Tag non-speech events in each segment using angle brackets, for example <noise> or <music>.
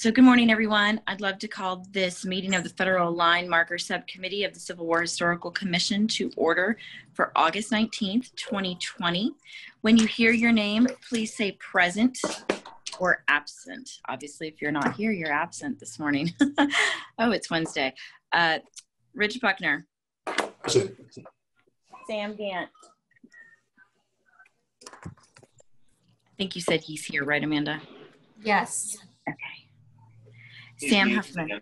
So good morning, everyone. I'd love to call this meeting of the Federal Line Marker Subcommittee of the Civil War Historical Commission to order for August 19th, 2020. When you hear your name, please say present or absent. Obviously, if you're not here, you're absent this morning. <laughs> oh, it's Wednesday. Uh, Rich Buckner. Present. Sam Gant. I think you said he's here, right, Amanda? Yes. Okay. He's Sam muted Huffman.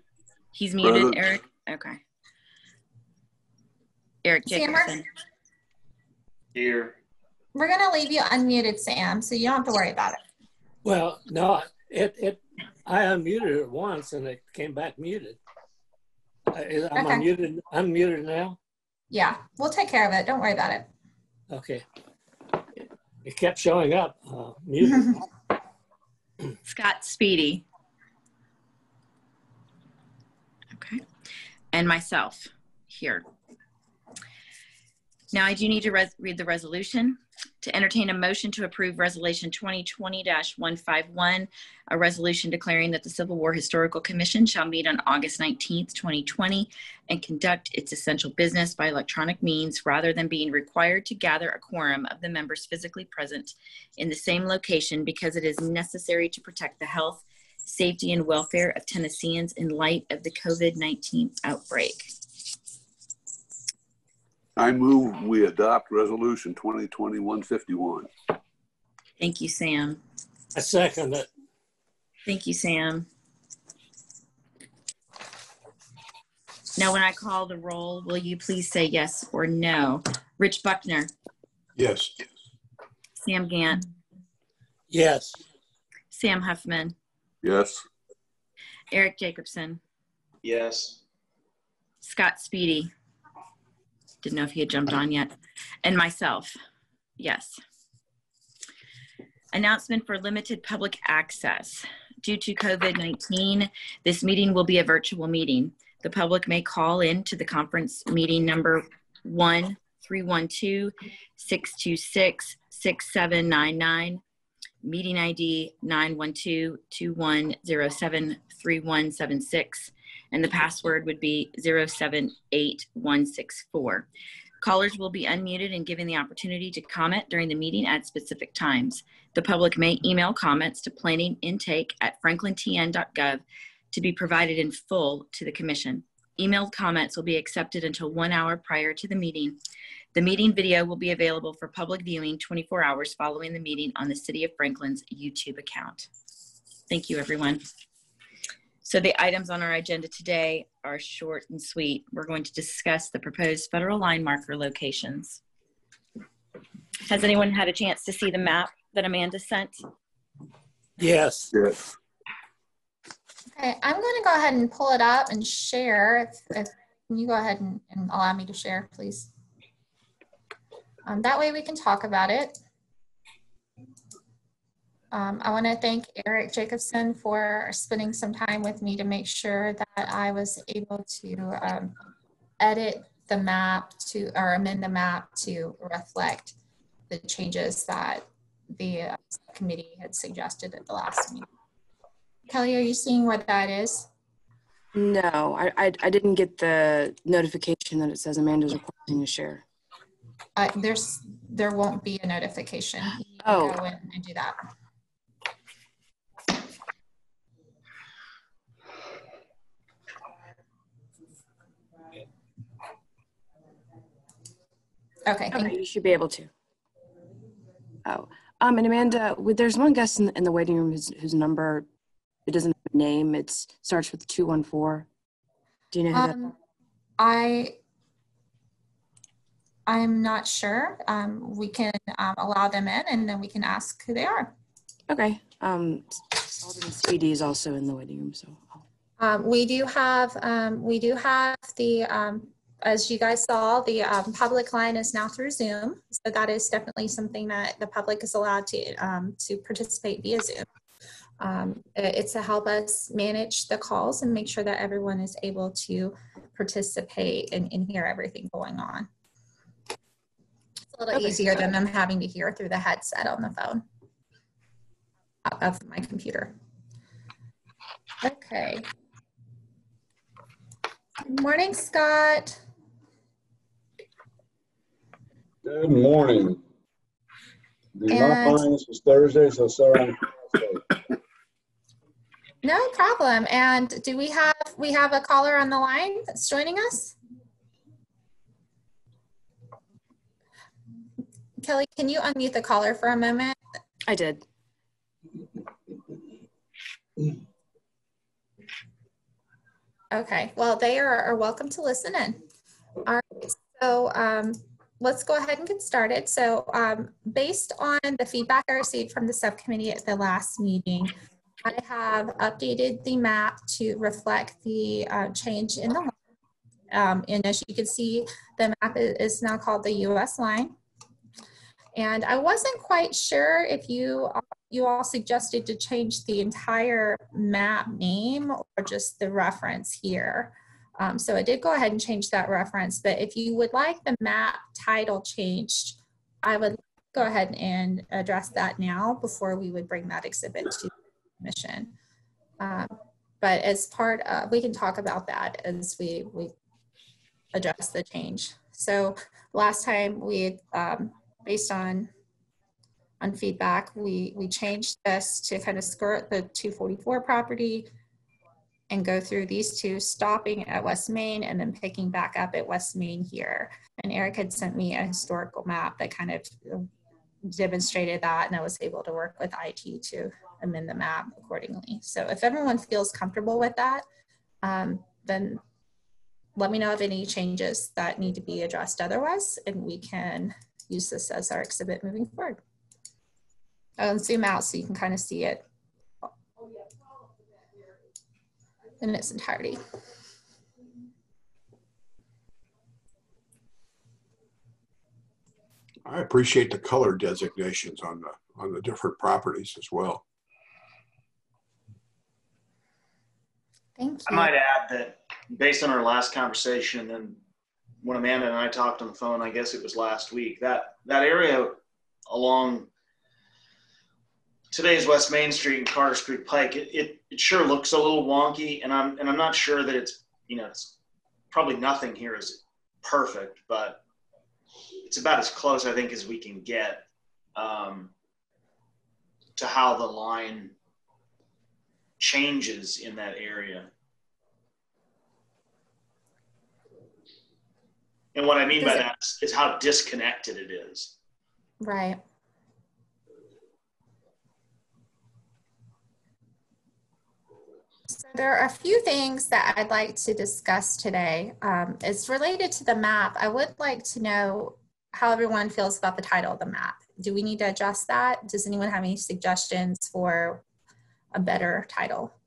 He's muted, Present. Eric. Okay. Eric Sam, we're- Jacobson. Here. We're gonna leave you unmuted, Sam, so you don't have to worry about it. Well, no, it, it, I unmuted it once and it came back muted. I- I'm Okay. unmuted, unmuted now? Yeah, we'll take care of it. Don't worry about it. Okay. It kept showing up, uh, muted. <laughs> <laughs> Scott Speedy. And myself here. Now I do need to read the resolution. To entertain a motion to approve Resolution 2020-151, a resolution declaring that the Civil War Historical Commission shall meet on August 19th, 2020, and conduct its essential business by electronic means rather than being required to gather a quorum of the members physically present in the same location because it is necessary to protect the health, safety, and welfare of Tennesseans in light of the COVID 19 outbreak. I move we adopt resolution 2020-151. Thank you, Sam. I second it. Thank you, Sam. Now, when I call the roll, will you please say yes or no? Rich Buckner, Yes. Sam Gant, Yes, Sam Huffman, Yes. Eric Jacobson, Yes. Scott Speedy. Didn't know if he had jumped on yet. And myself. Yes. Announcement for limited public access. Due to COVID 19, this meeting will be a virtual meeting. The public may call in to the conference meeting number 1 312 626 6799. Meeting ID 912 2107 3176 and the password would be 078164. Callers will be unmuted and given the opportunity to comment during the meeting at specific times. The public may email comments to planningintake at franklintn.gov to be provided in full to the commission. Emailed comments will be accepted until one hour prior to the meeting. The meeting video will be available for public viewing 24 hours following the meeting on the City of Franklin's YouTube account. Thank you, everyone. So the items on our agenda today are short and sweet. We're going to discuss the proposed federal line marker locations. Has anyone had a chance to see the map that Amanda sent? yes. Yes. Okay, I'm gonna go ahead and pull it up and share. If, if can you go ahead and, and allow me to share, please. Um, that way we can talk about it. Um, I want to thank Eric Jacobson for spending some time with me to make sure that I was able to um, edit the map to, or amend the map to reflect the changes that the uh, committee had suggested at the last meeting. Kelly, are you seeing what that is? No, I, I, I didn't get the notification that it says Amanda's requesting to share. Uh, there's, there won't be a notification. You Oh. Go in and do that. Okay, Okay, you should be able to. Oh, um, and Amanda, there's one guest in, in the waiting room whose, whose number, it doesn't have a name. It starts with 214. Do you know who that? Um, I, I'm not sure. Um, we can um, allow them in and then we can ask who they are. Okay. Um, Alderman Speedy is also in the waiting room, so. I'll- Um, we do have, um, we do have the, um, as you guys saw, the, um, public line is now through Zoom. So that is definitely something that the public is allowed to, um, to participate via Zoom. Um, it- it's to help us manage the calls and make sure that everyone is able to participate and, and hear everything going on. It's a little Okay. easier than them having to hear through the headset on the phone of my computer. Okay. Good Morning, Scott. Good morning. Do not And- mind, this is Thursday, so sorry. No problem. And do we have, we have a caller on the line that's joining us? Kelly, can you unmute the caller for a moment? I did. Okay, well, they are, are welcome to listen in. All right, so um, let's go ahead and get started. So um, based on the feedback I received from the subcommittee at the last meeting, I have updated the map to reflect the uh, change in the line. Um, and as you can see, the map is now called the US line. And I wasn't quite sure if you you all suggested to change the entire map name or just the reference here. Um, so I did go ahead and change that reference, but if you would like the map title changed, I would go ahead and address that now before we would bring that exhibit to the commission. Um, but as part, of, we can talk about that as we, we address the change. So last time we, um, based on on feedback, we, we changed this to kind of skirt the 244 property and go through these two, stopping at West Main and then picking back up at West Main here. And Eric had sent me a historical map that kind of demonstrated that, and I was able to work with IT to amend the map accordingly. So if everyone feels comfortable with that, um, then let me know of any changes that need to be addressed otherwise, and we can use this as our exhibit moving forward. I'll zoom out so you can kind of see it in its entirety. I appreciate the color designations on the, on the different properties as well. Thank you. I might add that based on our last conversation and when Amanda and I talked on the phone, I guess it was last week, that, that area along today's West Main Street and Carters Creek Pike, it, it, it sure looks a little wonky and I'm, and I'm not sure that it's, you know, it's probably nothing here is perfect, but it's about as close, I think, as we can get um, to how the line changes in that area. And what I mean by it- that is, is how disconnected it is. Right. So there are a few things that I'd like to discuss today. Um, it's related to the map. I would like to know how everyone feels about the title of the map. Do we need to adjust that? Does anyone have any suggestions for a better title?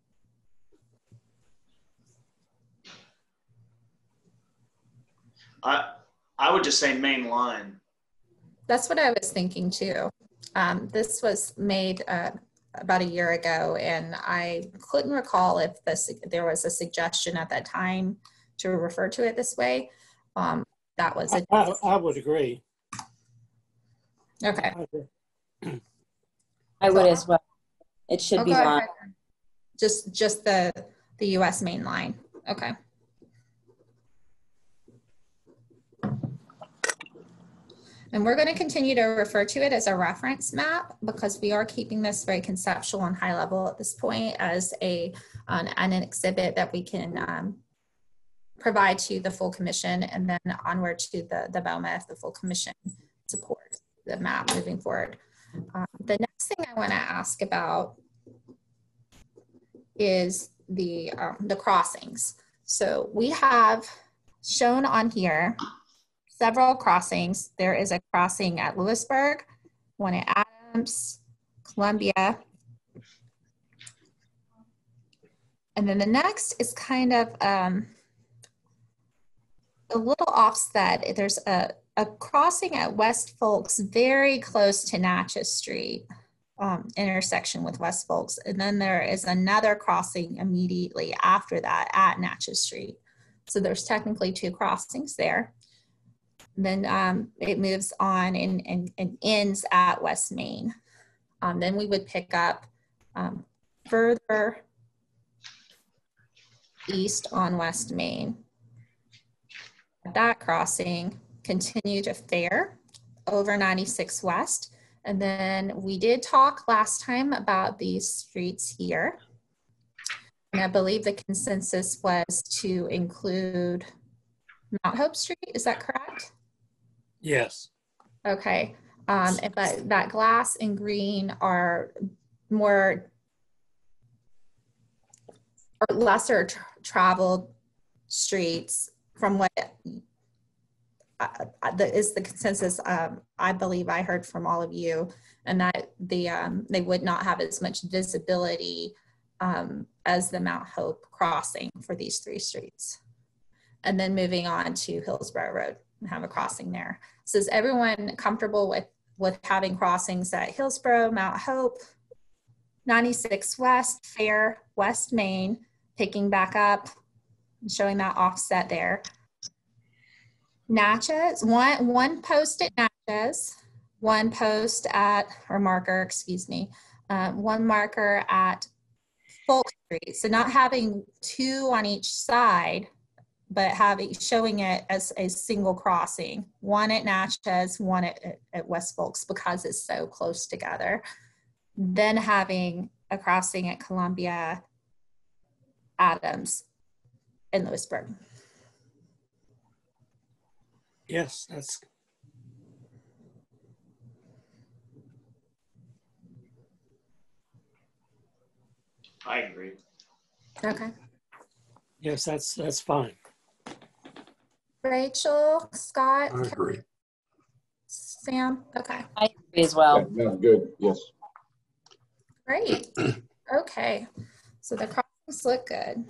I I would just say main line. That's what I was thinking too. Um, this was made uh, about a year ago, and I couldn't recall if this, there was a suggestion at that time to refer to it this way. Um, that was I, it. I, I would agree. Okay. I agree. I would as well. It should I'll be line. Just, just the, the US main line. Okay. And we're going to continue to refer to it as a reference map because we are keeping this very conceptual and high level at this point as a, an, an exhibit that we can um, provide to the full commission and then onward to the, the BOMA if the full commission supports the map moving forward. Um, the next thing I want to ask about is the, um, the crossings. So we have shown on here several crossings. There is a crossing at Lewisburg, one at Adams, Columbia. And then the next is kind of um, a little offset. There's a, a crossing at West Fowlkes very close to Natchez Street um, intersection with West Fowlkes. And then there is another crossing immediately after that at Natchez Street. So there's technically two crossings there. Then um, it moves on and, and, and ends at West Main. Um, then we would pick up um, further east on West Main. At that crossing, continue to Fair over 96 West. And then we did talk last time about these streets here. And I believe the consensus was to include Mount Hope Street. Is that correct? Yes. Okay. Um, but that glass and green are more or lesser tra- traveled streets from what uh, uh, the, is the consensus um, I believe I heard from all of you, and that the um, they would not have as much visibility um, as the Mount Hope crossing for these three streets. And then moving on to Hillsboro Road have a crossing there. So is everyone comfortable with with having crossings at Hillsboro, Mount Hope, 96 West, Fair, West Main, picking back up, showing that offset there. Natchez, one, one post at Natchez, one post at, or marker, excuse me, uh, one marker at Fowlkes Street. So not having two on each side, but having, showing it as a single crossing, one at Natchez, one at, at, at West Fowlkes because it's so close together. Then having a crossing at Columbia, Adams, and Lewisburg. Yes, that's, I agree. Okay. yes, that's, that's fine. Rachel, Scott, I agree. Sam. Okay, I agree as well. Yeah, good, yes. great. Okay, so the crossings look good.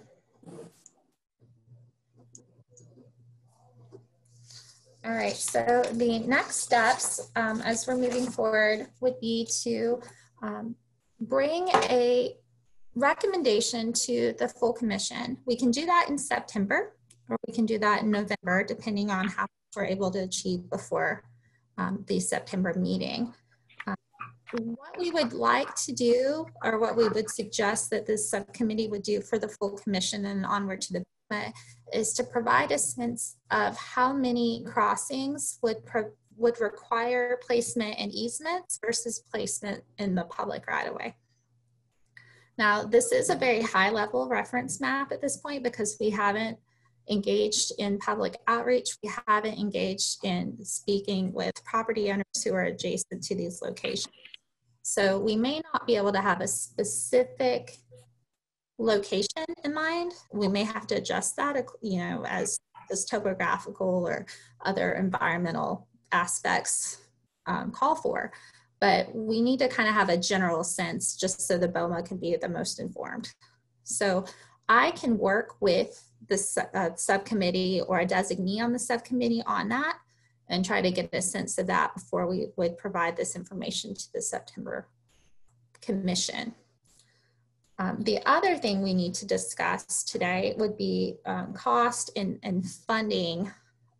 All right, so the next steps um, as we're moving forward would be to um, bring a recommendation to the full commission. We can do that in September or we can do that in November, depending on how we're able to achieve before um, the September meeting. Um, what we would like to do, or what we would suggest that this subcommittee would do for the full commission and onward to the is to provide a sense of how many crossings would would require placement and easements versus placement in the public right of way. Now, this is a very high level reference map at this point because we haven't engaged in public outreach. We haven't engaged in speaking with property owners who are adjacent to these locations. So we may not be able to have a specific location in mind. We may have to adjust that, you know, as, as topographical or other environmental aspects um, call for. But we need to kind of have a general sense just so the BOMA can be the most informed. So I can work with the uh, subcommittee or a designee on the subcommittee on that and try to get a sense of that before we would provide this information to the September commission. Um, the other thing we need to discuss today would be um, cost and, and funding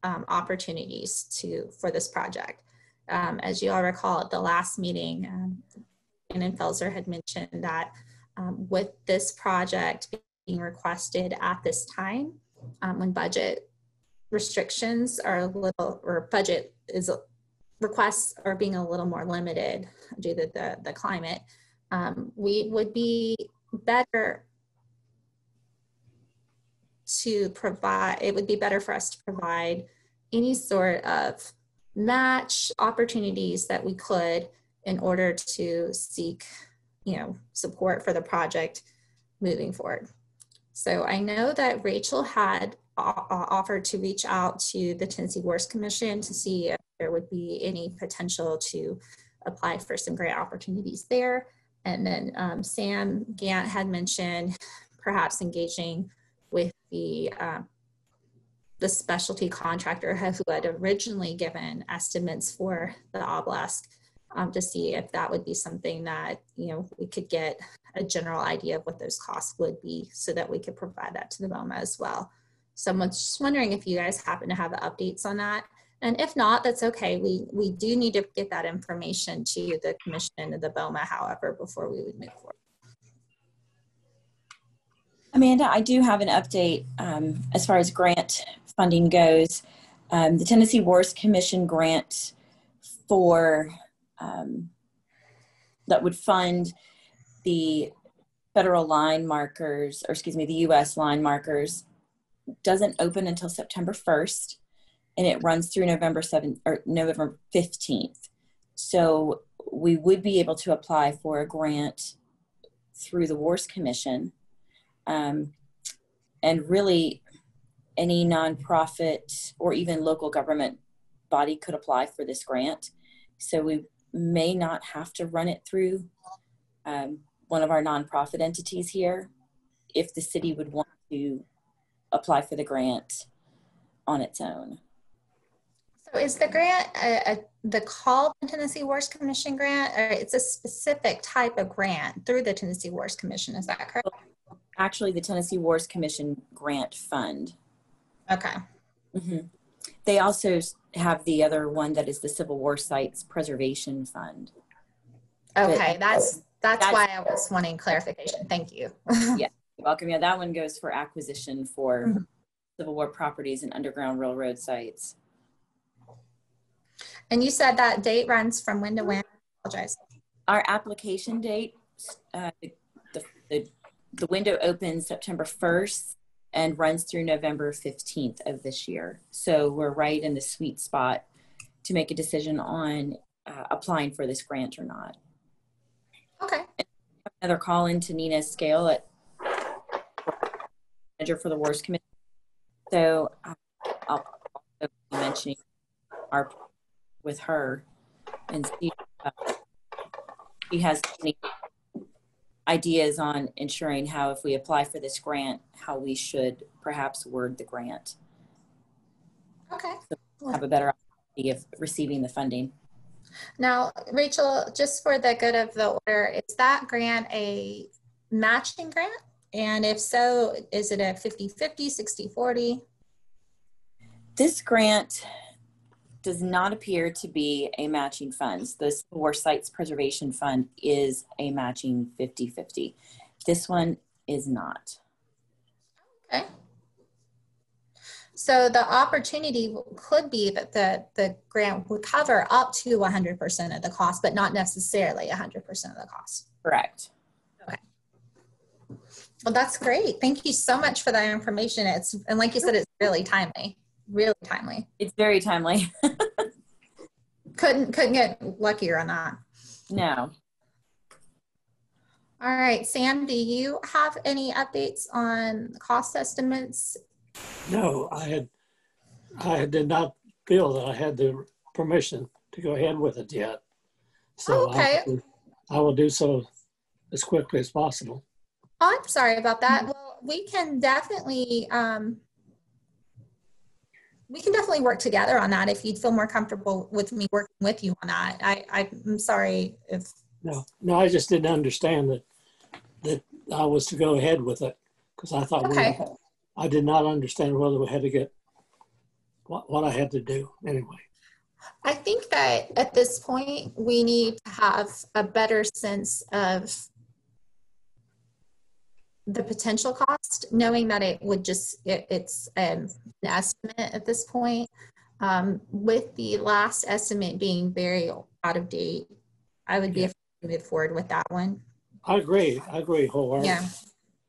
um, opportunities to for this project. Um, as you all recall at the last meeting, um, Annan Felser had mentioned that um, with this project being requested at this time, um, when budget restrictions are a little, or budget is requests are being a little more limited due to the, the climate, um, we would be better to provide, it would be better for us to provide any sort of match opportunities that we could in order to seek, you know, support for the project moving forward. So I know that Rachel had offered to reach out to the Tennessee Wars Commission to see if there would be any potential to apply for some grant opportunities there. And then um, Sam Gant had mentioned perhaps engaging with the um, the specialty contractor who had originally given estimates for the obelisk um, to see if that would be something that you know we could get a general idea of what those costs would be so that we could provide that to the BOMA as well. So I'm just wondering if you guys happen to have updates on that. And if not, that's okay. We, we do need to get that information to the commission and the BOMA, however, before we would move forward. Amanda, I do have an update um, as far as grant funding goes. Um, the Tennessee Wars Commission grant for um, that would fund the federal line markers, or excuse me, the U.S. line markers, doesn't open until September 1st, and it runs through November 7th or November 15th. So we would be able to apply for a grant through the Wars Commission. Um, and really, any nonprofit or even local government body could apply for this grant. So we may not have to run it through um, one of our nonprofit entities here if the city would want to apply for the grant on its own. So is the grant a, a, the called Tennessee Wars Commission grant, or it's a specific type of grant through the Tennessee Wars Commission? Is that correct? Actually, the Tennessee Wars Commission Grant Fund. Okay. hmm They also have the other one that is the Civil War Sites Preservation Fund. Okay, that's that's That's- why I was wanting clarification. Thank you. <laughs> You're Welcome. Yeah, that one goes for acquisition for Mhm. Civil War properties and Underground Railroad sites. And you said that date runs from when to when? I apologize. Our application date, uh, the, the, the window opens September 1st and runs through November 15th of this year. So we're right in the sweet spot to make a decision on uh, applying for this grant or not. Okay. Another call in to Nina Scale at manager for the Wars Committee. So uh, I'll also be mentioning our with her and see if uh, she has any ideas on ensuring how if we apply for this grant, how we should perhaps word the grant, Okay. have a better idea of receiving the funding. Now, Rachel, just for the good of the order, is that grant a matching grant? And if so, is it a 50 50, 60 40? This grant does not appear to be a matching funds. The Civil War Sites Preservation Fund is a matching 50-50. This one is not. Okay. So the opportunity could be that the, the grant would cover up to 100% of the cost, but not necessarily 100% of the cost. Correct. Okay. Well, that's great. Thank you so much for that information. It's, and like you said, it's really timely, really timely. It's very timely. <laughs> Couldn't, couldn't get luckier on that. no. All right, Sam, do you have any updates on cost estimates? No, I had, I did not feel that I had the permission to go ahead with it yet. So I Okay. will- I will do so as quickly as possible. Oh, I'm sorry about that. Well, we can definitely, um, we can definitely work together on that if you'd feel more comfortable with me working with you on that. I, I'm sorry if, No, no, I just didn't understand that, that I was to go ahead with it. Because I thought, we- I did not understand whether we had to get, what, what I had to do anyway. I think that at this point, we need to have a better sense of the potential cost, knowing that it would just, it, it's um, an estimate at this point. Um, with the last estimate being very out of date, I would be afraid to move forward with that one. I agree, I agree wholeheartedly. Yeah.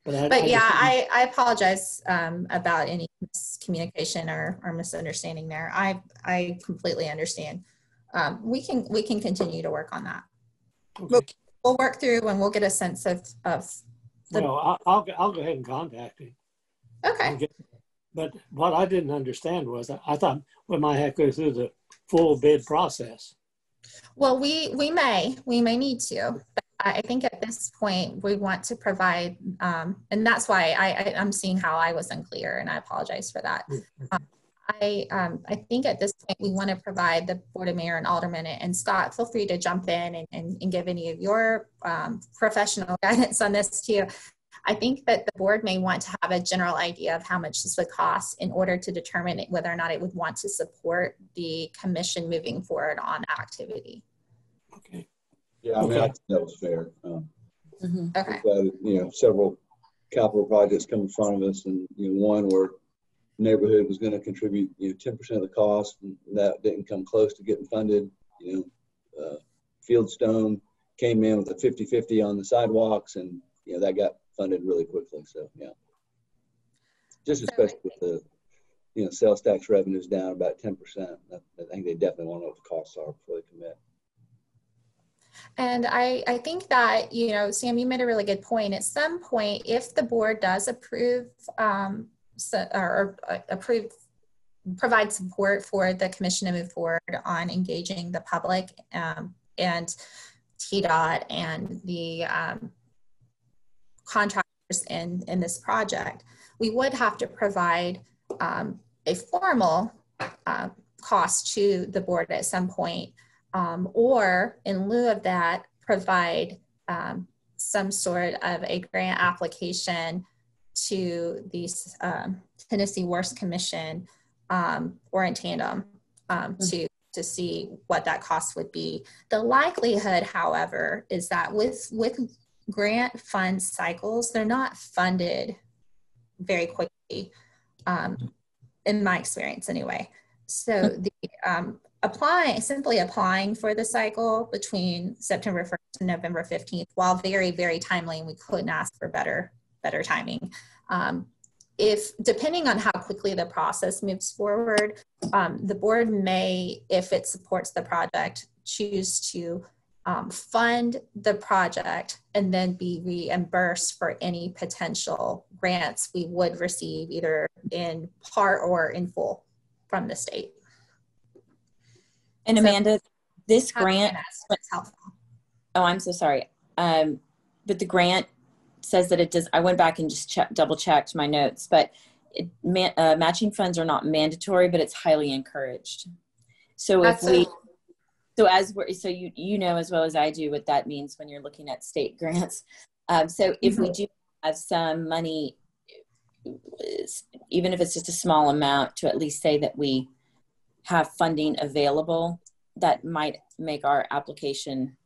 But I- I yeah, I, I apologize um, about any miscommunication or, or misunderstanding there. I, I completely understand. Um, we can, we can continue to work on that. okay. We'll work through and we'll get a sense of, of, the- Well, I- I'll, I'll go ahead and contact him. okay. get- But what I didn't understand was, I I thought we might have to go through the full bid process. Well, we, we may, we may need to. But I think at this point, we want to provide, um, and that's why I, I, I'm seeing how I was unclear and I apologize for that. Um, I, um, I think at this point, we want to provide the Board of Mayor and Alderman and Scott, feel free to jump in and, and, and give any of your, um, professional <laughs> guidance on this too. I think that the board may want to have a general idea of how much this would cost in order to determine whether or not it would want to support the commission moving forward on activity. Okay, Yeah, I mean, Okay. think that was fair. Um, hmm Okay. that, You know, several capital projects come in front of us and, you know, one where neighborhood was going to contribute, you know, 10% of the cost and that didn't come close to getting funded. You know, uh, Fieldstone came in with a 50-50 on the sidewalks and, you know, that got funded really quickly. So, yeah. Just especially with the, you know, sales tax revenues down about 10%. I I think they definitely want to know what the costs are before they commit. And I, I think that, you know, Sam, you made a really good point. At some point, if the board does approve um, or uh, approve, provide support for the commission to move forward on engaging the public um, and TDOT and the um, contractors in, in this project, we would have to provide um, a formal uh, cost to the board at some point um, or in lieu of that, provide um, some sort of a grant application to the um, Tennessee Wars Commission um, or in tandem um, to, to see what that cost would be. The likelihood, however, is that with, with grant fund cycles, they're not funded very quickly, um, in my experience anyway. So the um, applying, simply applying for the cycle between September 1st and November 15th, while very, very timely, and we couldn't ask for better, better timing. Um, if, depending on how quickly the process moves forward, um, the board may, if it supports the project, choose to um, fund the project and then be reimbursed for any potential grants we would receive either in part or in full from the state. And So- Amanda, this grant, ask oh, I'm so sorry. Um, but the grant says that it does, I went back and just check, double checked my notes, but it, ma- uh, matching funds are not mandatory, but it's highly encouraged. So if we, so as we're, so you, you know as well as I do what that means when you're looking at state <laughs> grants. Um, so if we do have some money, even if it's just a small amount, to at least say that we have funding available, that might make our application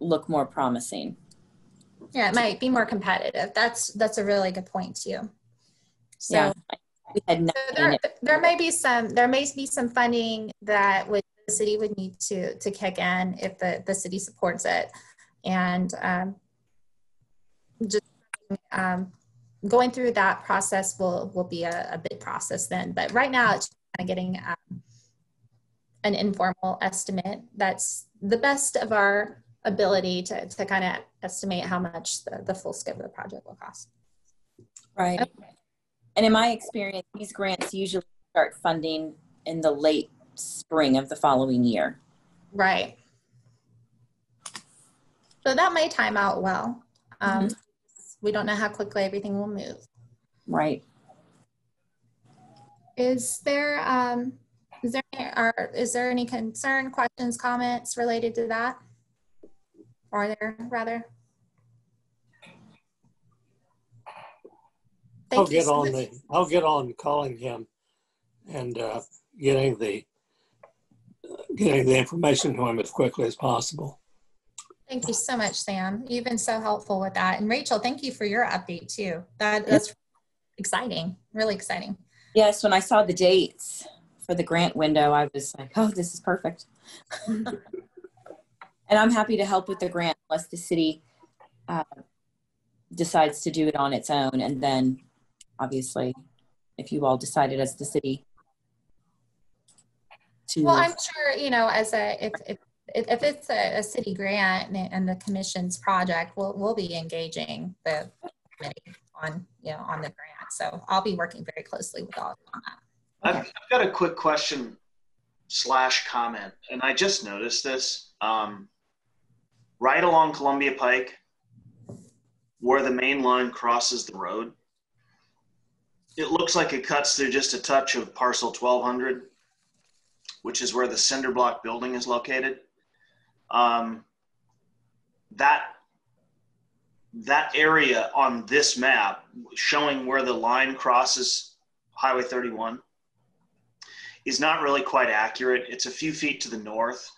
look more promising. Yeah, it might be more competitive. That's, that's a really good point too. So Yeah. We had So there, there may be some, there may be some funding that would, the city would need to, to kick in if the, the city supports it. And um, just um, going through that process will, will be a, a big process then. But right now, it's kind of getting um, an informal estimate. That's the best of our ability to, to kind of estimate how much the, the full scope of the project will cost. Right. Okay. And in my experience, these grants usually start funding in the late spring of the following year. Right. So that may time out well. Um, We don't know how quickly everything will move. Right. Is there, um, is there, are, is there any concern, questions, comments related to that? Are there, rather? I'll you get so on much. the, I'll get on calling him and uh, getting the, getting the information to him as quickly as possible. Thank you so much, Sam. You've been so helpful with that. And Rachel, thank you for your update too. That, that's exciting, really exciting. Yes, when I saw the dates for the grant window, I was like, oh, this is perfect. <laughs> and I'm happy to help with the grant unless the city uh, decides to do it on its own. And then, obviously, if you all decided as the city to. Well, I'm sure, you know, as a, if, if, if if it's a, a city grant and, and the commission's project, we'll, we'll be engaging the committee on, you know, on the grant. So I'll be working very closely with all of you on that. I've, I've got a quick question slash comment, and I just noticed this. Um, right along Columbia Pike, where the main line crosses the road, it looks like it cuts through just a touch of parcel 1200, which is where the cinder block building is located. Um, that that area on this map showing where the line crosses Highway 31 is not really quite accurate. It's a few feet to the north.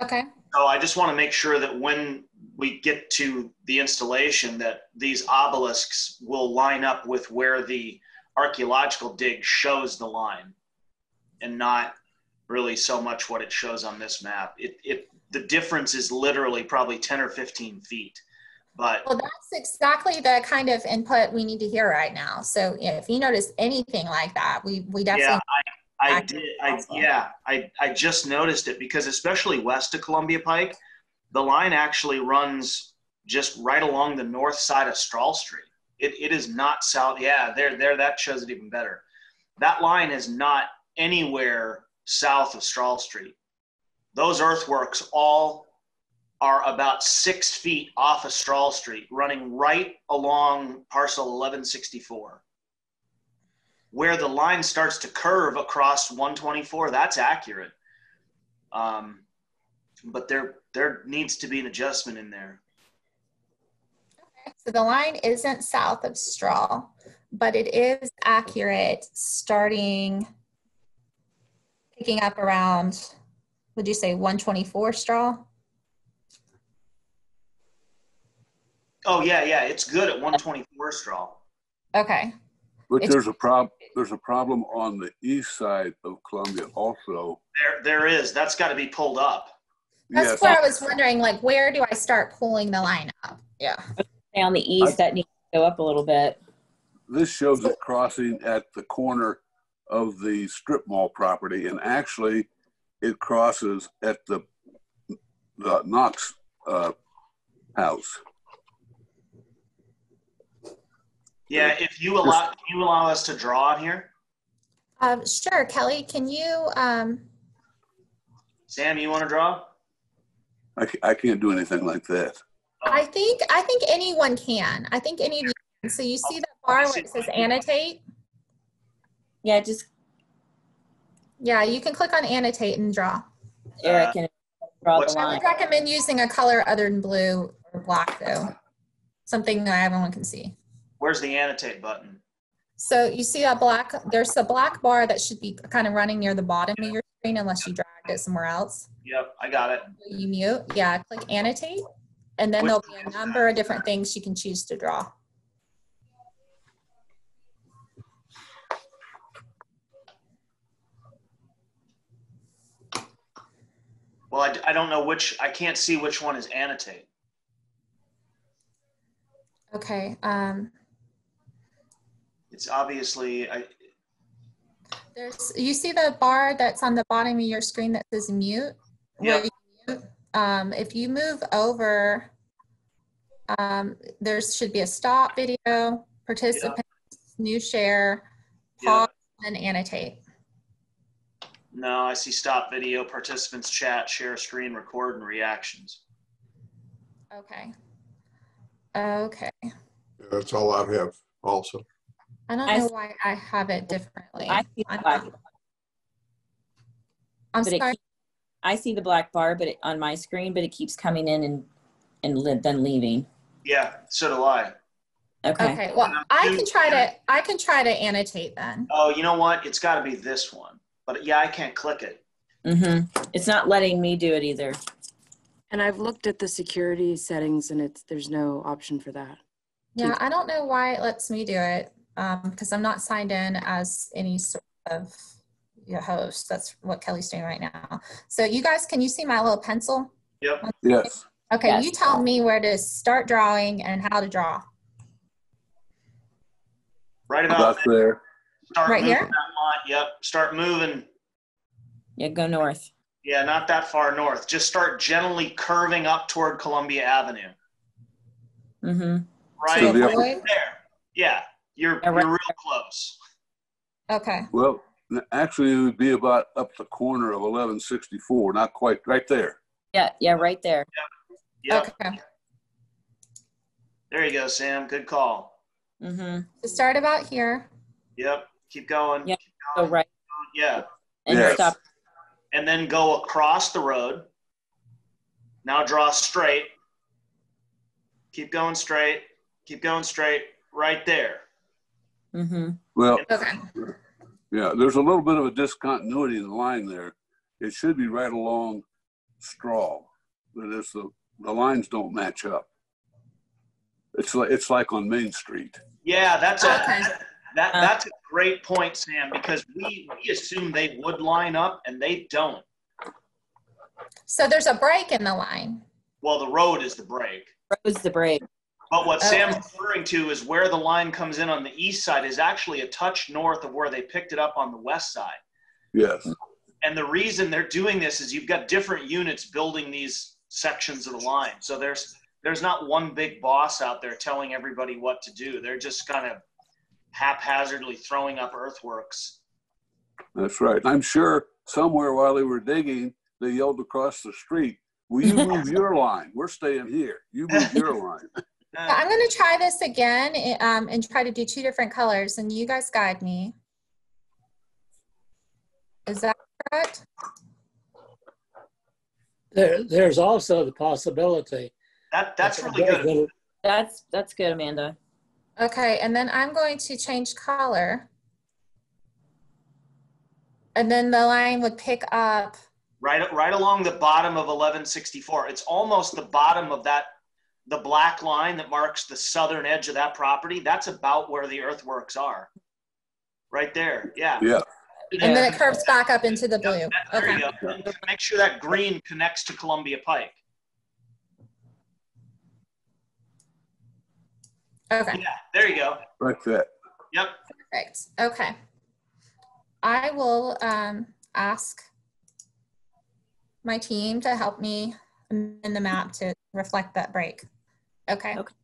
Okay. So I just want to make sure that when we get to the installation that these obelisks will line up with where the archaeological dig shows the line and not really so much what it shows on this map. It, it, the difference is literally probably 10 or 15 feet. But Well, that's exactly the kind of input we need to hear right now. So if you notice anything like that, we, we yeah, definitely, I, I did. I, yeah, I, I just noticed it because especially west of Columbia Pike, the line actually runs just right along the north side of Strahl Street. It, it is not south. Yeah, there, there, that shows it even better. That line is not anywhere south of Strahl Street. Those earthworks all are about six feet off of Strahl Street, running right along parcel 1164 where the line starts to curve across 124 that's accurate. Um, but there there needs to be an adjustment in there. So the line isn't south of Strahl, but it is accurate starting, picking up around, would you say 124 Strahl? oh yeah yeah it's good at 124 Strahl. Okay, But It's- there's a prob, there's a problem on the east side of Columbia also. there there is that's got to be pulled up that's Yes, where I was wondering, like, where do I start pulling the line up? Yeah. Say On the east, that needs to go up a little bit. this shows it crossing at the corner of the strip mall property and actually it crosses at the, the Knox, uh, house. Yeah if you allow can you allow us to draw on here Um, sure, Kelly, can you, um, sam you want to draw I, I can't do anything like that. I think, I think anyone can. I think any of you, can. so you see that bar where it says annotate? Yeah, just Yeah, you can click on annotate and draw. Eric and draw what's the I would recommend using a color other than blue or black though. Something that everyone can see. Where's the annotate button So you see that black, there's a black bar that should be kind of running near the bottom of your screen unless you dragged it somewhere else. yep i got it You mute, yeah, click annotate. And then there'll be a number of different things you can choose to draw. well I, I don't know which i can't see which one is annotate Okay, um, it's obviously i there's, you see the bar that's on the bottom of your screen that says mute? Where Yep. you? Um, if you move over, um, there should be a stop video, participants, new share, Yeah. pause, and annotate. no i see stop video participants chat share screen record and reactions Okay. Okay. That's all I have also. I don't I know s- why I have it differently. I see the I'm black, I'm sorry. keep- I see the black bar, but it, on my screen, but it keeps coming in and and li- then leaving. yeah so do i Okay. Okay, well, I can try to, I can try to annotate then. Oh, you know what? It's got to be this one. But yeah, I can't click it. Mm-hmm. It's not letting me do it either. And I've looked at the security settings and it's, there's no option for that. Yeah, I don't know why it lets me do it, um, because I'm not signed in as any sort of your host. That's what Kelly's doing right now. So you guys, can you see my little pencil? Yep. Yes, Okay, Yes. you tell me where to start drawing and how to draw. Right about about there. there. Start Right moving here? that. Yep. Start moving. Yeah, go north. Yeah, not that far north. Just start gently curving up toward Columbia Avenue. Mm-hmm. Right To the right upper- Avoid? there. Yeah. You're, Yeah, right you're real close. Okay, Well, actually, it would be about up the corner of 1164, not quite, right there. Yeah, yeah, right there. Yep. okay. There you go, Sam. Good call. Mm-hmm. So start about here. Yep. Keep going. Yep. Keep Go right Yeah. and Yes. stop. And then go across the road. Now draw straight. Keep going straight. Keep going straight. Right there. Mm-hmm. Well, Okay, yeah, there's a little bit of a discontinuity in the line there. It should be right along Strahl. But it's the the lines don't match up. It's like, it's like on Main Street. Yeah, that's a, Okay. that, Uh. that's a great point, Sam, because we, we assume they would line up and they don't. So there's a break in the line. Well, the road is the break. Road's the break. But what Oh. Sam's referring to is where the line comes in on the east side is actually a touch north of where they picked it up on the west side. Yes. And the reason they're doing this is you've got different units building these sections of the line. So there's there's not one big boss out there telling everybody what to do. They're just kind of haphazardly throwing up earthworks. That's right. I'm sure somewhere while they were digging, they yelled across the street, will you move <laughs> your line? We're staying here. You move your <laughs> line. I'm going to try this again eh, um, and try to do two different colors, and you guys guide me. Is that correct? There, there's also the possibility. That that's really good. that That's, that's good, Amanda. Okay, and then I'm going to change color. And then the line would pick up, Right right along the bottom of 1164. It's almost the bottom of that the black line that marks the southern edge of that property. That's about where the earthworks are. Right there. Yeah. Yeah. and then it curves back up into the blue. Yep, that- there Okay, you go. Make sure that green connects to Columbia Pike. okay, Yeah, there you go. Like that. Yep. perfect. Okay. I will um, ask my team to help me amend the map to reflect that break. Okay, Okay.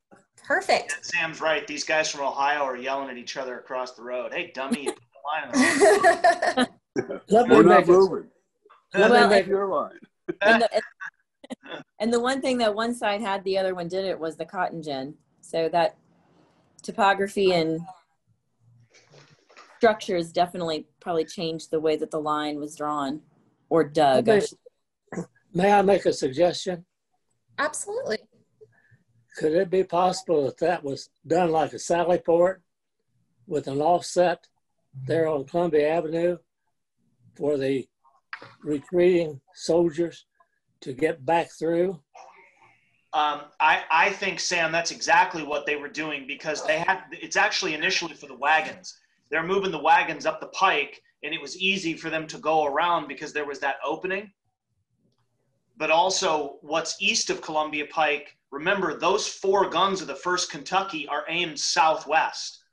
perfect. And Sam's right. These guys from Ohio are yelling at each other across the road. Hey, dummy, you put the line on. <laughs> We're not moving. let Well, make, Your line. And the, and the one thing that one side had, the other one didn't, was the cotton gin. So that topography and structures definitely probably changed the way that the line was drawn or dug. I Okay. may I make a suggestion? Absolutely. Could it be possible that that was done like a Sally Port with an offset there on Columbia Avenue for the retreating soldiers to get back through? Um, I, I think, Sam, that's exactly what they were doing because they had, it's actually initially for the wagons. They're moving the wagons up the pike and it was easy for them to go around because there was that opening. But also, what's east of Columbia Pike, remember those four guns of the 1st Kentucky are aimed southwest.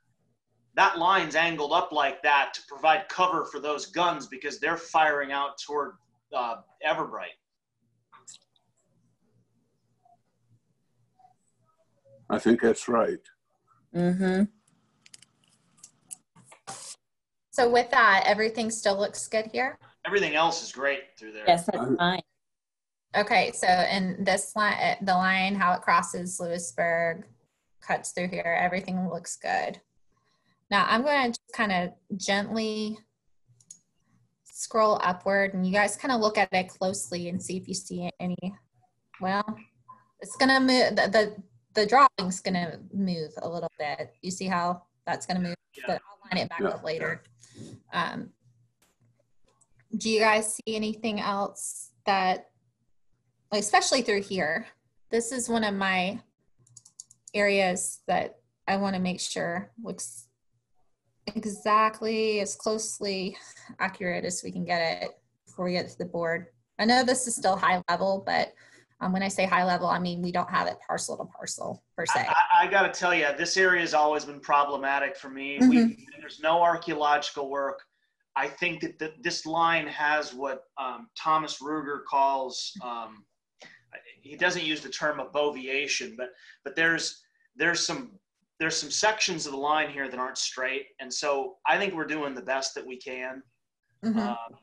That line's angled up like that to provide cover for those guns because they're firing out toward uh, Everbright. I think that's right. Mhm. So with that, everything still looks good here? Everything else is great through there. Yes, that's fine. Okay, so in this line, uh, the line, how it crosses Lewisburg, cuts through here, everything looks good. Now I'm going to kind of gently scroll upward and you guys kind of look at it closely and see if you see any, well, it's going to move, the, the, the drawing's going to move a little bit. You see how that's going to move, but I'll line it back Yeah. up later. Um, do you guys see anything else that especially through here. This is one of my areas that I want to make sure looks exactly as closely accurate as we can get it before we get to the board. I know this is still high level, but um, when I say high level, I mean we don't have it parcel to parcel per se. I, I got to tell you, this area has always been problematic for me. We, there's no archaeological work. I think that the, this line has what um, Thomas Ruger calls. Um, he doesn't use the term aboviation, but but there's there's some there's some sections of the line here that aren't straight, and so I think we're doing the best that we can. Mhm. Um,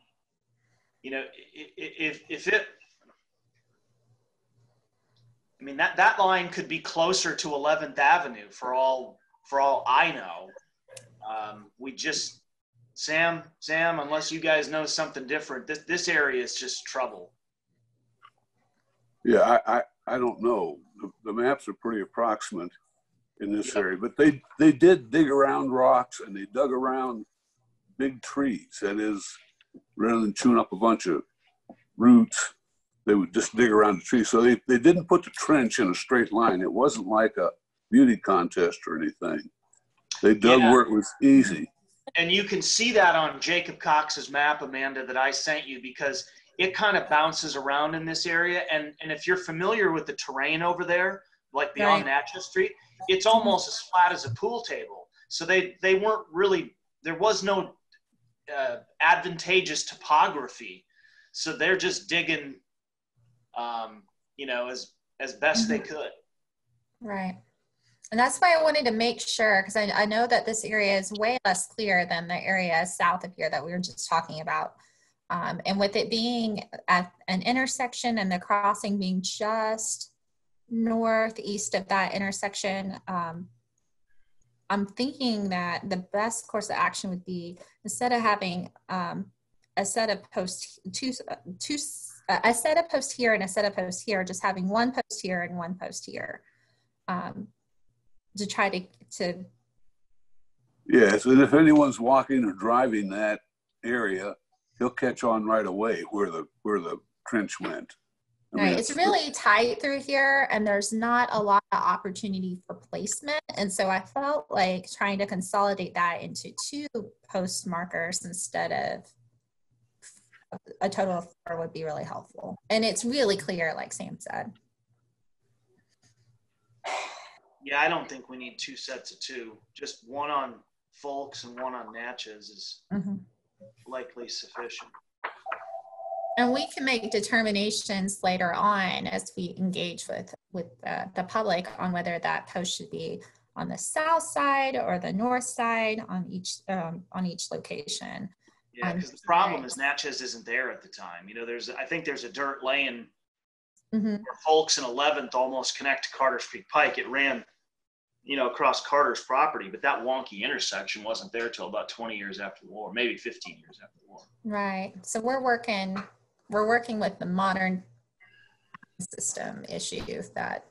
you know, if if it, I mean that that line could be closer to 11th Avenue for all for all I know. Um, we just Sam Sam, unless you guys know something different, this this area is just trouble. Yeah, I, I, I don't know. The, the maps are pretty approximate in this area, but they, they did dig around rocks and they dug around big trees. That is, rather than chewing up a bunch of roots, they would just dig around the tree. So they, they didn't put the trench in a straight line. It wasn't like a beauty contest or anything. They dug Yeah. where it was easy. And you can see that on Jacob Cox's map, Amanda, that I sent you because it kind of bounces around in this area. And, and if you're familiar with the terrain over there, like beyond Natchez Street, it's almost as flat as a pool table. So they, they weren't really, there was no uh, advantageous topography. So they're just digging, um, you know, as, as best they could. Right. And that's why I wanted to make sure, because I, I know that this area is way less clear than the area south of here that we were just talking about. Um, and with it being at an intersection and the crossing being just northeast of that intersection, um, I'm thinking that the best course of action would be instead of having um, a set of posts, two, two, a set of posts here and a set of posts here, just having one post here and one post here um, to try to to Yes, and if anyone's walking or driving that area, he'll catch on right away where the where the trench went. I mean, right. It's really tight through here, and there's not a lot of opportunity for placement. And so I felt like trying to consolidate that into two post markers instead of a total of four would be really helpful. And it's really clear, like Sam said. Yeah, I don't think we need two sets of two. Just one on Fowlkes and one on Natchez is Mhm. Likely sufficient. And we can make determinations later on as we engage with, with uh, the public on whether that post should be on the south side or the north side on each, um, on each location. Yeah, Um, the problem is Natchez isn't there at the time. You know, there's I think there's a dirt lane Mhm. where Fowlkes and 11th almost connect to Carter Creek Pike. It ran, you know, across Carter's property, but that wonky intersection wasn't there till about 20 years after the war, maybe 15 years after the war. Right. So we're working, we're working with the modern system issue that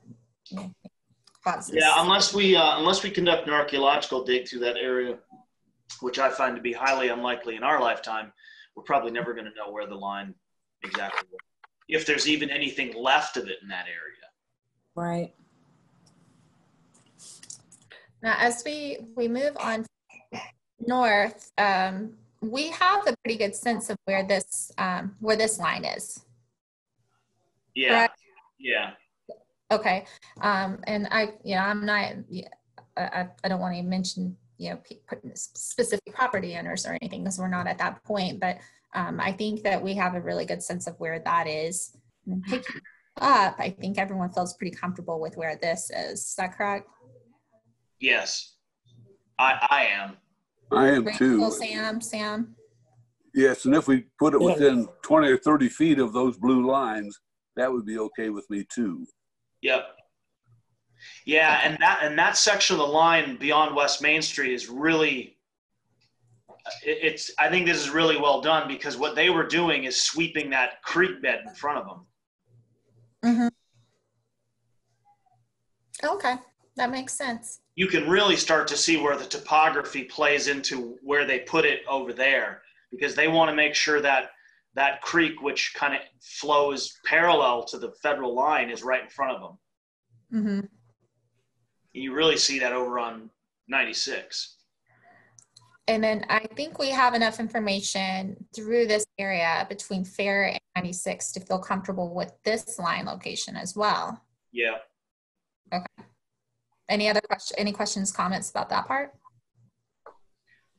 causes. Yeah, unless we uh, unless we conduct an archaeological dig through that area, which I find to be highly unlikely in our lifetime, we're probably never going to know where the line exactly was. If there's even anything left of it in that area. Right. Now, as we, we move on north, um, we have a pretty good sense of where this, um, where this line is. Yeah. Correct. Yeah. Okay. Um, and I, you know, I'm not, yeah, I, I- I don't want to mention, you know, specific property owners or anything because we're not at that point. But um, I think that we have a really good sense of where that is. And picking up, I think everyone feels pretty comfortable with where this is. Is that correct? Yes. I I am. I am Rachel, too. Sam, Sam. Yes, and if we put it within 20 or 30 feet of those blue lines, that would be okay with me too. Yep. Yeah, and that and that section of the line beyond West Main Street is really it, it's I think this is really well done because what they were doing is sweeping that creek bed in front of them. Mm-hmm. Okay, that makes sense. You can really start to see where the topography plays into where they put it over there because they want to make sure that that creek which kind of flows parallel to the federal line is right in front of them. Mm-hmm. You really see that over on 96. And then I think we have enough information through this area between Fair and 96 to feel comfortable with this line location as well. Yeah. Any other question, any questions, comments about that part?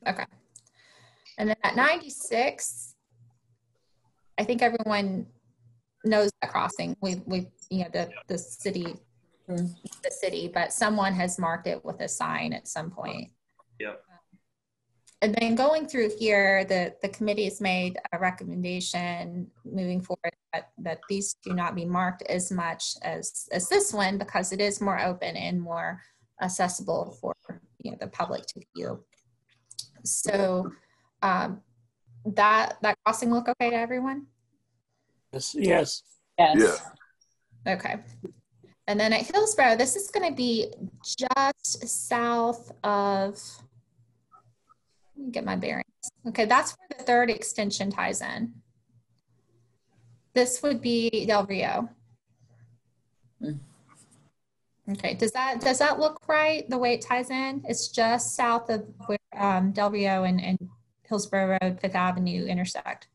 Okay. And then at 96, I think everyone knows that crossing. We, we, you know, the, the city, Mm. the city, but someone has marked it with a sign at some point. Yep. And then going through here, the, the committee has made a recommendation moving forward that, that these do not be marked as much as, as this one because it is more open and more accessible for, you know, the public to view. So um, that, that crossing look okay to everyone? Yes, yes. Yes. Yeah. Okay. And then at Hillsboro, this is going to be just south of, let me get my bearings. Okay, that's where the third extension ties in. This would be Del Rio. Okay, does that, does that look right, the way it ties in? It's just south of where um, Del Rio and, and Hillsboro Road, Fifth Avenue intersect.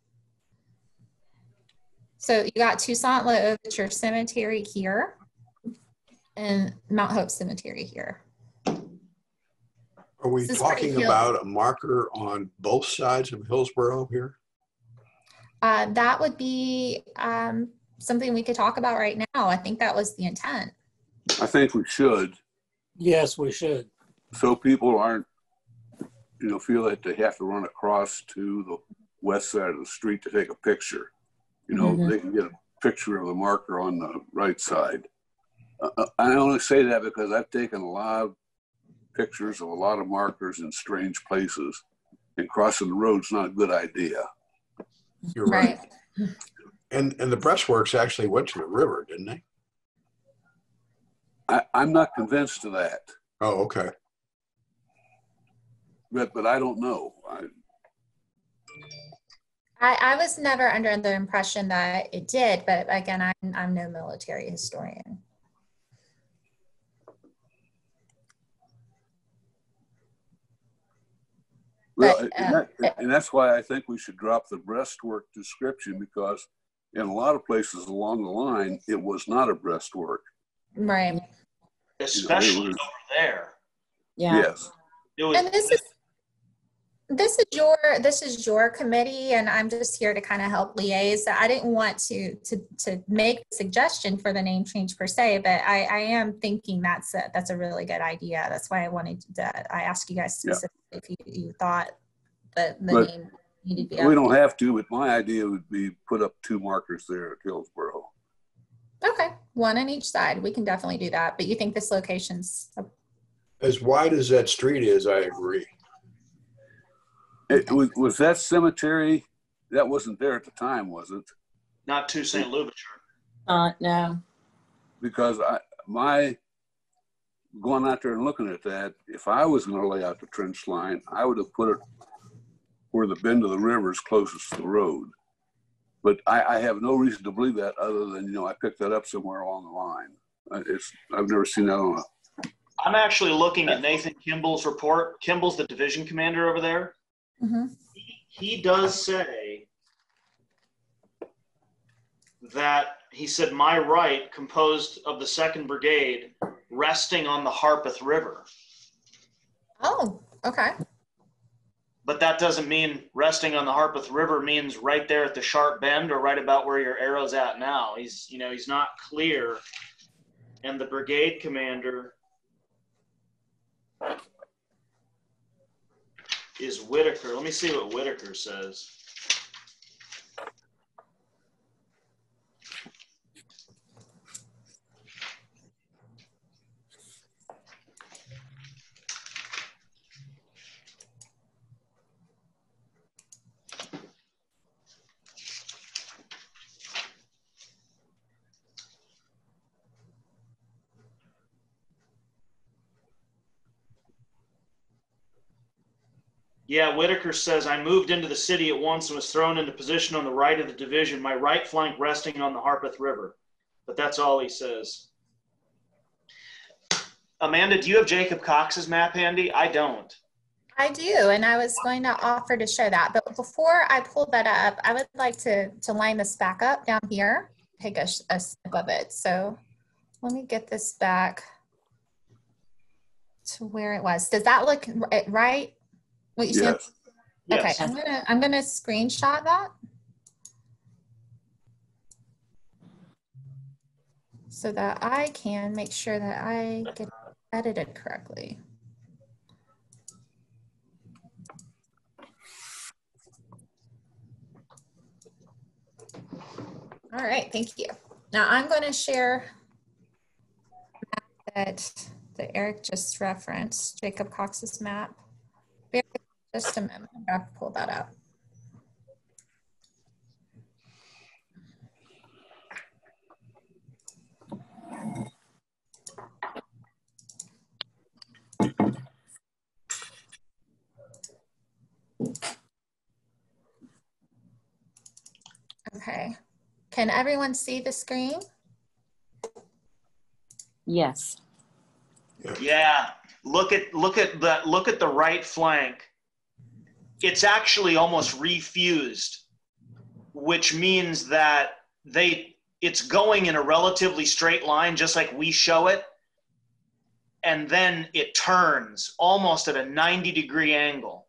So you got Toussaint L'Ouverture Cemetery here and Mount Hope Cemetery here. Are we This is pretty talking hilly. about a marker on both sides of Hillsboro here? Uh, that would be um, something we could talk about right now. I think that was the intent. I think we should, Yes, we should. so people aren't, you know, feel that they have to run across to the west side of the street to take a picture. You know, Mhm. they can get a picture of the marker on the right side. Uh, uh, I only say that because I've taken a lot of pictures of a lot of markers in strange places, and crossing the road's not a good idea. You're right. And, and the breastworks actually went to the river, didn't they? I, I'm not convinced of that, Oh, okay. but but I don't know. I, I, I was never under the impression that it did, but again, I'm, I'm no military historian. Well, But, and, uh, and that's why I think we should drop the breastwork description because in a lot of places along the line, it was not a breastwork. Right. especially was- over there. Yeah. Yes. It was, And this is, this is your, this is your committee and I'm just here to kind of help liaise. I didn't want to, to, to make a suggestion for the name change per se, but I, I am thinking that's a, that's a really good idea. That's why I wanted to, I asked you guys Yeah. specifically if you, you thought that the But name needed to be. We don't updated. have to, but my idea would be put up two markers there at Hillsboro. Okay, one on each side. We can definitely do that. But you think this location's, As wide as that street is, I agree. It, was, was that cemetery, that wasn't there at the time, was it? not Toussaint L'Ouverture. Uh, no. Because I, my, going out there and looking at that, if I was gonna lay out the trench line, I would have put it where the bend of the river is closest to the road. But I, I have no reason to believe that other than, you know, I picked that up somewhere along the line. Uh, It's, I've never seen that on a, I'm actually looking at Nathan Kimball's report. Kimball's the division commander over there. Mhm. He does say that he said, My right, composed of the 2nd Brigade, resting on the Harpeth River. oh, okay. But that doesn't mean resting on the Harpeth River means right there at the sharp bend or right about where your arrow's at now. He's, you know, he's not clear. And the brigade commander is Whitaker. Let me see what Whitaker says. Yeah, Whitaker says, I moved into the city at once and was thrown into position on the right of the division, my right flank resting on the Harpeth River. But that's all he says. Amanda, do you have Jacob Cox's map handy? I don't. I do, and I was going to offer to show that. But before I pull that up, I would like to, to line this back up down here, take a, a snip of it. So let me get this back to where it was. Does that look right? What you said? yes. Okay, Yes. I'm gonna, I'm gonna screenshot that. So that I can make sure that I get edited correctly. All right, thank you. Now I'm going to share that that Eric just referenced, Jacob Cox's map. Bear with me Just a moment, I'm going to pull that up. Okay, Can everyone see the screen? Yes. Yeah, look at look at the look at the right flank. It's actually almost refused, which means that they it's going in a relatively straight line, just like we show it, and then it turns almost at a 90 degree angle.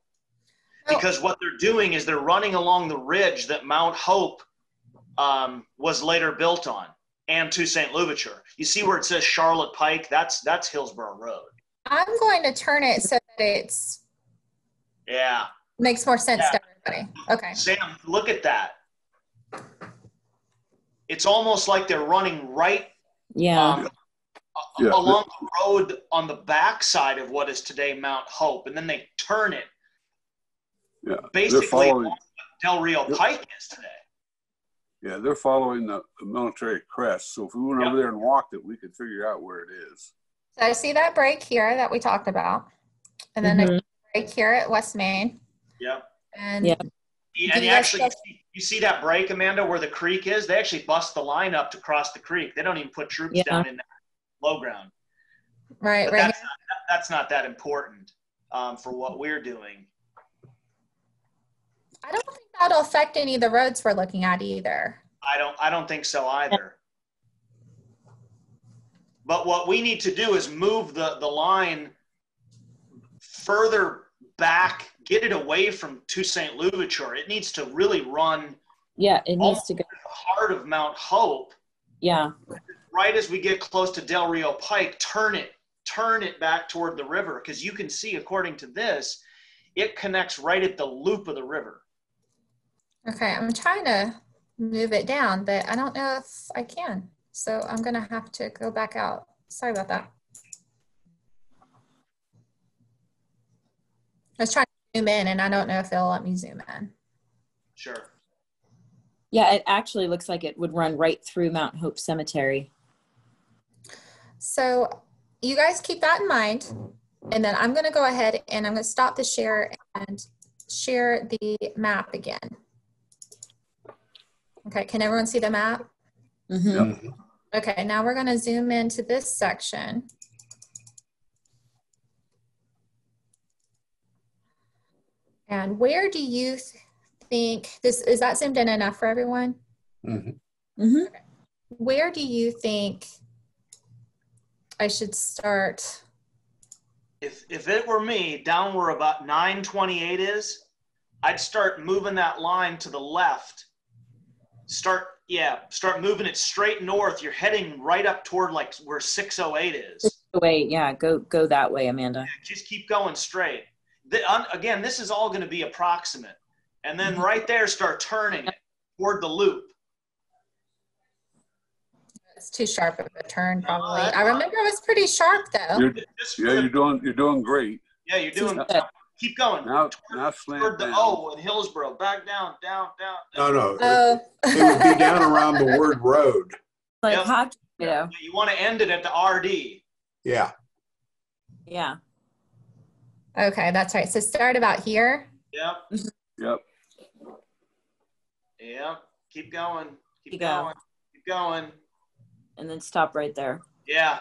Oh. Because what they're doing is they're running along the ridge that Mount Hope um, was later built on, and Toussaint L'Ouverture. You see where it says Charlotte Pike? That's that's Hillsboro Road. I'm going to turn it so that it's Yeah. Makes more sense to everybody. Okay. Sam, look at that. It's almost like they're running right Yeah. um, Yeah. along the road on the backside of what is today Mount Hope, and then they turn it Yeah, basically following, what Del Rio Yep. Pike is today. yeah, they're following the, the military crest. So if we went Yeah. over there and walked it, we could figure out where it is. So I see that break here that we talked about. And then Mhm. a break here at West Main. Yep. And Yeah. And Do you you actually, still- you see that break, Amanda, where the creek is? They actually bust the line up to cross the creek. They don't even put troops Yeah. down in that low ground. right, But right that's not, that- that's not that important um, for what we're doing. I don't think that'll affect any of the roads we're looking at either. I don't I don't think so either. But what we need to do is move the, the line further back, get it away from Toussaint L'Ouverture. It needs to really run Yeah. It needs to go. the heart of Mount Hope. Yeah. Right as we get close to Del Rio Pike, turn it, turn it back toward the river. Because you can see, according to this, it connects right at the loop of the river. Okay, I'm trying to move it down, but I don't know if I can. So I'm gonna have to go back out. Sorry about that. I was trying to zoom in and I don't know if it'll let me zoom in. Sure. Yeah. It actually looks like it would run right through Mount Hope Cemetery. So you guys keep that in mind. And then I'm gonna go ahead and I'm gonna stop the share and share the map again. Okay, can everyone see the map? hmm Mhm. Okay, now we're gonna zoom into this section. And where do you think, this, is that zoomed in enough for everyone? Mhm. hmm Where do you think I should start? if if it were me, down where about 928 is, I'd start moving that line to the left. Start yeah, start moving it straight north. You're heading right up toward like where 608 is. Wait. Yeah. Go. Go that way, Amanda. Just keep going straight. The, un, again, this is all going to be approximate. And then mm-hmm. right there, start turning it toward the loop. It's too sharp of a turn, probably. I remember it was pretty sharp, though. You're, yeah, you're doing, you're doing great. yeah, you're doing. Good. Keep going. Now, Toward- now slant toward the down. O in Hillsboro. Back down, down, down. No, no. It Oh. it would be down around the word road. Like Yep. hot tomato. You want to end it at the RD. Yeah. Yeah. Okay, that's right. So start about here. Yep. Yep. Yep. Keep going. Keep You go. going. Keep going. And then stop right there. Yeah.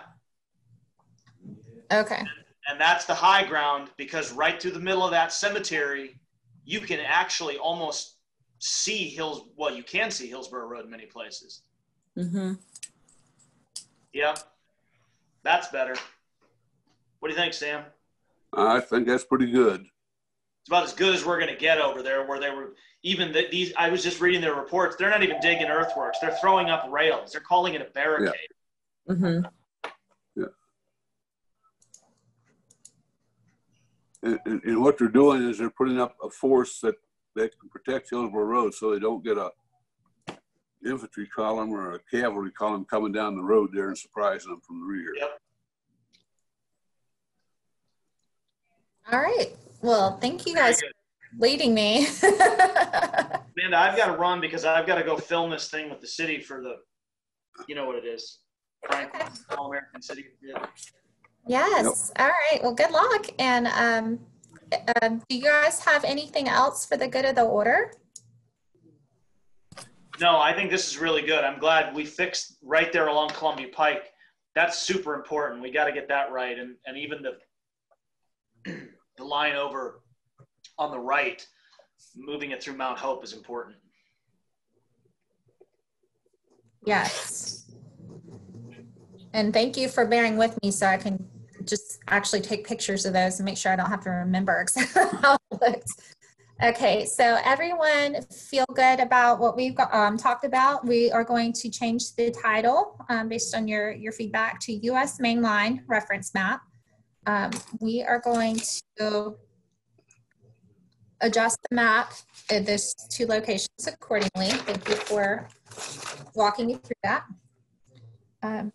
Okay. And that's the high ground because right through the middle of that cemetery, you can actually almost see Hills. Well, you can see Hillsboro Road in many places. Mm-hmm. Yep. That's better. What do you think, Sam? I think that's pretty good. It's about as good as we're going to get over there, where they were even the, these. I was just reading their reports. They're not even digging earthworks. They're throwing up rails. They're calling it a barricade. Mm-hmm. And, and, and what they're doing is they're putting up a force that, that can protect Hillsboro Road so they don't get a infantry column or a cavalry column coming down the road there and surprising them from the rear. Yep. All right. Well, thank you guys for leading me. <laughs> Amanda, I've got to run because I've got to go film this thing with the city for the, you know what it is, Franklin, All American City. Yeah. yes. All right. Well, good luck. And um, um, do you guys have anything else for the good of the order? No, I think this is really good. I'm glad we fixed right there along Columbia Pike. That's super important. We got to get that right. And, and even the, <clears throat> the line over on the right, moving it through Mount Hope is important. Yes. And thank you for bearing with me so I can just actually take pictures of those and make sure I don't have to remember <laughs> how it looked. Okay, so everyone feel good about what we've got, um, talked about. We are going to change the title um, based on your, your feedback to US Mainline Reference Map. Um, we are going to adjust the map at those two locations accordingly. Thank you for walking me through that. Um,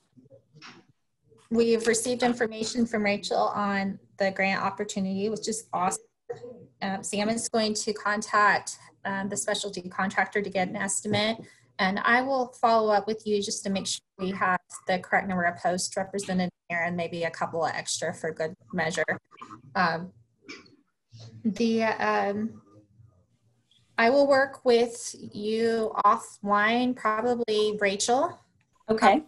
We've received information from Rachel on the grant opportunity, which is awesome. Um, Sam is going to contact um, the specialty contractor to get an estimate. And I will follow up with you just to make sure we have the correct number of posts represented here and maybe a couple of extra for good measure. Um, the um, I will work with you offline, probably Rachel, Okay.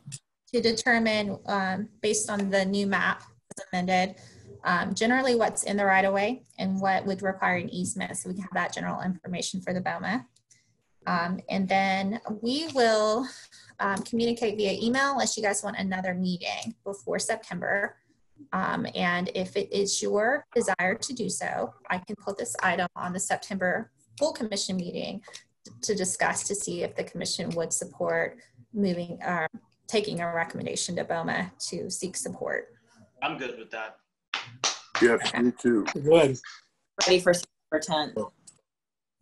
to determine, um, based on the new map that's amended, um, generally what's in the right of way and what would require an easement. So we can have that general information for the BOMA. Um, and then we will um, communicate via email unless you guys want another meeting before September. Um, and if it is your desire to do so, I can put this item on the September full commission meeting to discuss to see if the commission would support moving, uh, taking a recommendation to BOMA to seek support. I'm good with that. Yes, me too. Good. Ready for September 10th.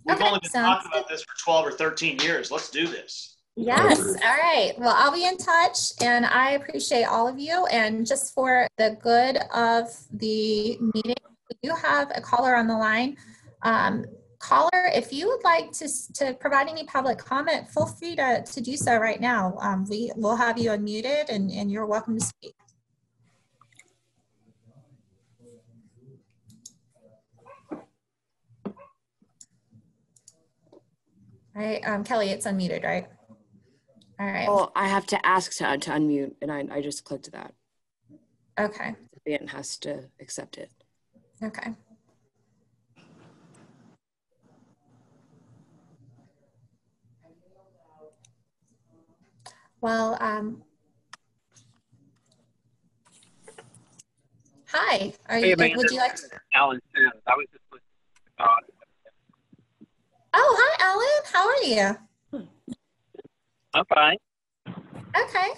We've Okay, only been sounds talking about this for 12 or 13 years. Let's do this. Yes, all right. Well, I'll be in touch and I appreciate all of you. And just for the good of the meeting, we do have a caller on the line. Um, caller, if you would like to, to provide any public comment, feel free to, to do so right now. Um, we will have you unmuted and, and you're welcome to speak. Right, um, Kelly, it's unmuted, right? All right, Well, I have to ask to, to unmute, and I, I just clicked that. okay, The Dan has to accept it. okay. Well, um, hi, are Hey, you, Amanda. would you like to? Alan Sims. I was just listening. Uh, Oh, hi, Ellen. How are you? I'm fine. Okay.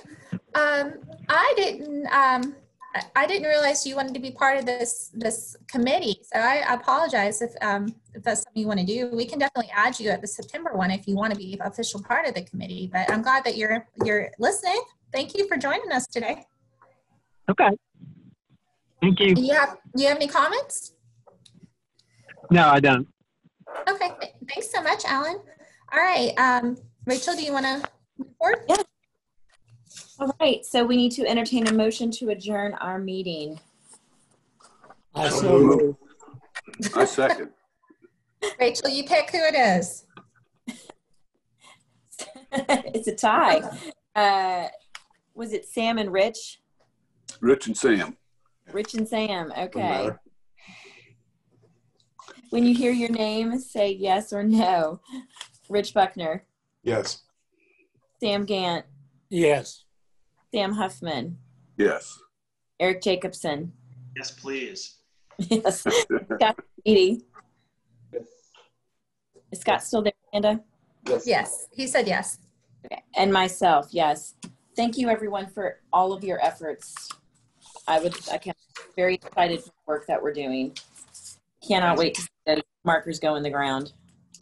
Um, I didn't, um, I- I didn't realize you wanted to be part of this, this committee. So I apologize if, um, if that's something you want to do. We can definitely add you at the September one if you want to be official part of the committee, but I'm glad that you're, you're listening. Thank you for joining us today. Okay. Thank you. Do you have, do you have any comments? No, I don't. Okay, thanks so much, Alan. All right, um, Rachel, do you want to report? Yeah. All right. So we need to entertain a motion to adjourn our meeting. I So so moved. moved. I second. <laughs> Rachel, you pick who it is. <laughs> it's a tie. Uh, was it Sam and Rich? Rich and Sam. Rich and Sam. Okay. Matter. When you hear your name, say yes or no. Rich Buckner, Yes. Sam Gant, Yes. Sam Huffman, Yes. Eric Jacobson. Yes, please. Yes. Scott Eady. Is Scott still there, Amanda? Yes, yes. he said yes. Okay. And myself, yes. Thank you, everyone, for all of your efforts. I would, I can, very excited for the work that we're doing. Cannot wait to see those markers go in the ground.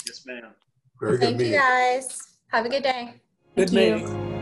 Yes, ma'am. Very good Thank you meeting. guys. Have a good day. Good Thank you. meeting.